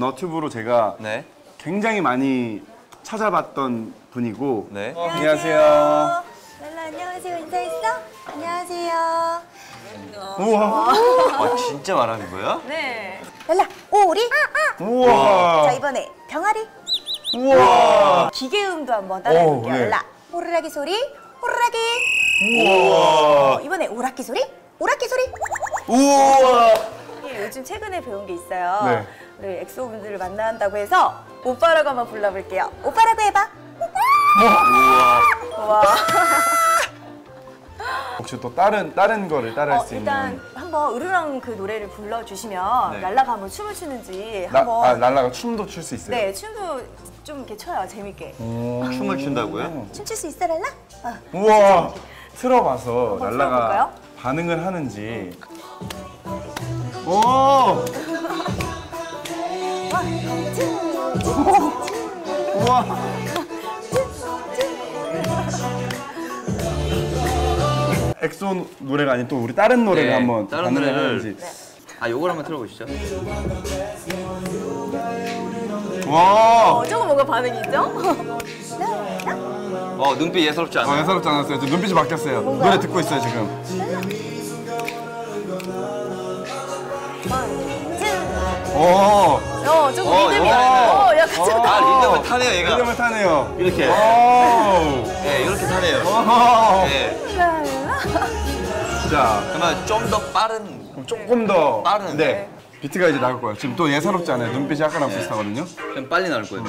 너튜브로 제가 네. 굉장히 많이 찾아봤던 분이고 네. 어, 안녕하세요. 랄라 안녕하세요. 인사했어? 안녕하세요. 우와. 아 진짜 말하는 거야? 네. 랄라 오리. 자 우와. 이번에 병아리. 우와. 기계음도 한번 오, 따라해볼게요. 네. 랄라 호루라기 소리. 호루라기. 우와. 어, 이번에 오락기 소리. 오락기 소리. 우와. 예, 요즘 최근에 배운 게 있어요. 네. 우리 엑소 분들을 만나야 한다고 해서 오빠라고 한번 불러볼게요. 오빠라고 해봐. 우와. 혹시 또 다른 다른 거를 따라할 어, 수 일단 있는 한번 으르렁 그 노래를 불러주시면 네. 랄라가 한번 춤을 추는지 나, 한번 아, 랄라가 춤도 출 수 있어요? 네 춤도 좀 이렇게 춰요 재밌게 오. 춤을 춘다고요? 춤출 수 있어 랄라? 어. 우와. 틀어봐서 랄라가? 반응을 하는지. 오. 우와. 엑소 노래가 아닌 또 우리 다른 노래를 네, 한번 다른 노래를. 아 요걸 한번 틀어보시죠. 와. 어, 조금 뭔가 반응이 있죠? 어 눈빛 예사롭지 어, 않아요? 예사롭지 않았어요. 지금 눈빛이 바뀌었어요. 노래 듣고 있어요 지금. 오. 어 조금 어, 리듬이 어. 어 약간 좀아 리듬을 타네요 얘가. 리듬을 타네요. 이렇게. 오. 네 이렇게 타네요. 오. 네. 랄라. 자, 그러면 좀 더 빠른. 그럼 조금 더 빠른. 네. 비트가 이제 나올 거예요. 지금 또 예사롭지 않아요. 눈빛이 약간랑 비슷하거든요. 좀 빨리 나올 거예요.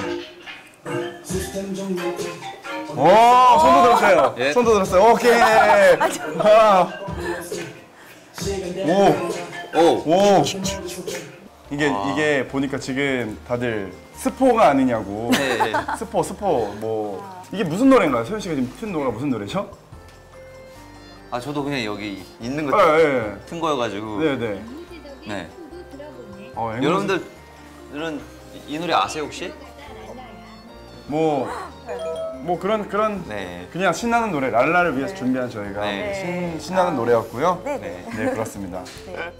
오, 손도 들었어요. 예. 손도 들었어요. 오케이. 아. 오, 오. 오. 이게 이게 보니까 지금 다들 스포가 아니냐고. 네, 네. 스포, 스포. 뭐 이게 무슨 노래인가요? 소연 씨가 지금 튼 노래가 무슨 노래죠? 아 저도 그냥 여기 있는 예, 거 예. 튼 거여가지고. 네, 네. 네. 어, 앵무새- 여러분들은 이 노래 아세요 혹시? 뭐, 뭐 그런 그런 네. 그냥 신나는 노래 랄라를 위해서 준비한 저희가 네. 신, 신나는 노래였고요. 네, 네. 네, 그렇습니다. 네.